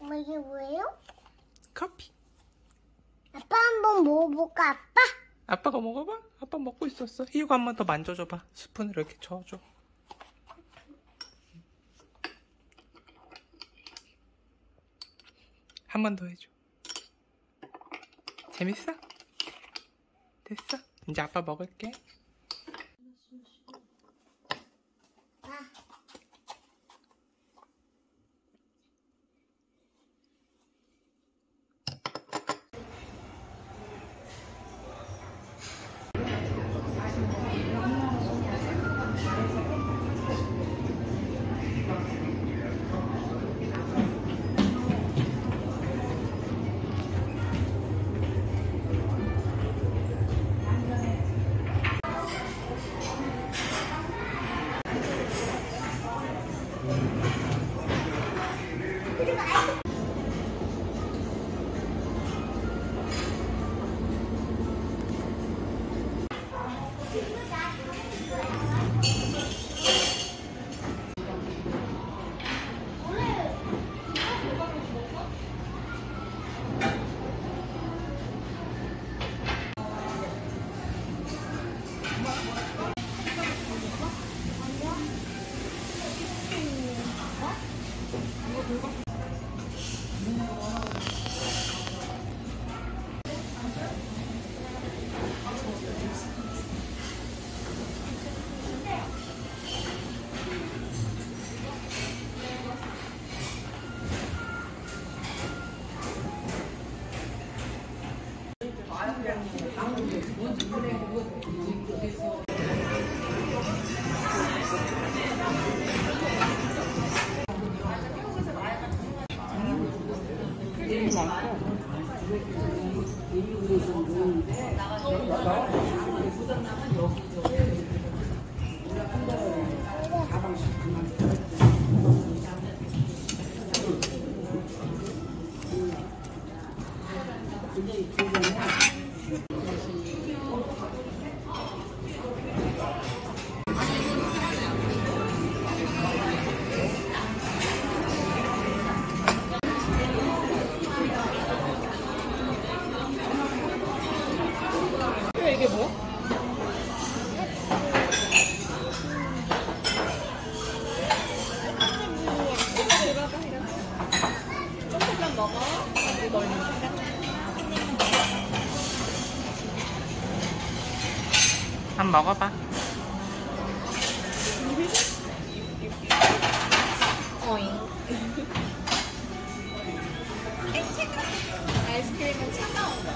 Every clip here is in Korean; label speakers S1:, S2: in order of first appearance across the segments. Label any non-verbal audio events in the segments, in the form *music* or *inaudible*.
S1: 뭐, 이게 뭐예요?
S2: 커피.
S1: 아빠 한번 먹어볼까 아빠?
S2: 아빠가 먹어봐. 아빠 먹고 있었어. 희유가 한 번 더 만져줘봐. 스푼을 이렇게 저어줘. 한 번 더 해줘. 재밌어? 됐어? 이제 아빠 먹을게. 이게 뭐야?
S3: 조금만 먹어. 이거
S2: 한번 먹어봐.
S3: 어잉. *laughs* 아이스크림은 차가운 거.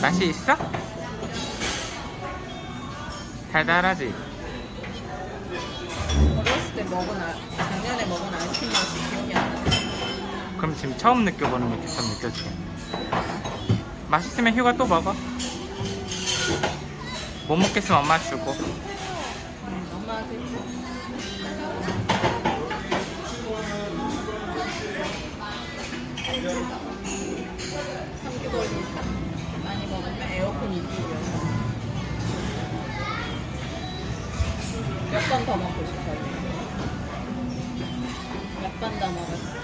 S2: 맛이 있어? 달달하지?
S3: 어렸을 때 먹은 아, 작년에 먹은 아이스크림 맛이 기억이 안 나.
S2: 그럼 지금 처음 느껴보는 것처럼 느껴지게. 맛있으면 휴가 또 먹어. 못 먹겠으면 엄마 주고.
S3: 음, 엄마한테 줘. 삼겹살이니까 많이 먹으면 에어컨 2기여서 몇번 더 먹고 싶어요. 몇번 더? 한